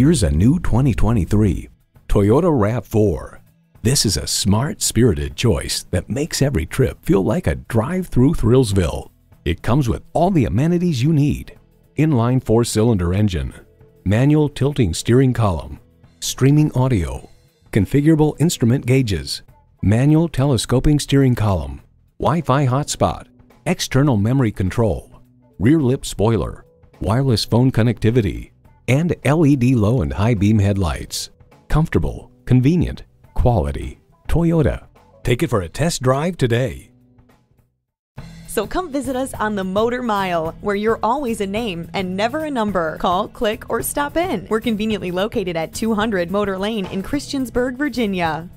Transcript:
Here's a new 2023 Toyota RAV4. This is a smart, spirited choice that makes every trip feel like a drive through Thrillsville. It comes with all the amenities you need. Inline four-cylinder engine, manual tilting steering column, streaming audio, configurable instrument gauges, manual telescoping steering column, Wi-Fi hotspot, external memory control, rear lip spoiler, wireless phone connectivity, and LED low and high beam headlights. Comfortable, convenient, quality. Toyota. Take it for a test drive today. So come visit us on the Motor Mile, where you're always a name and never a number. Call, click, or stop in. We're conveniently located at 200 Motor Lane in Christiansburg, Virginia.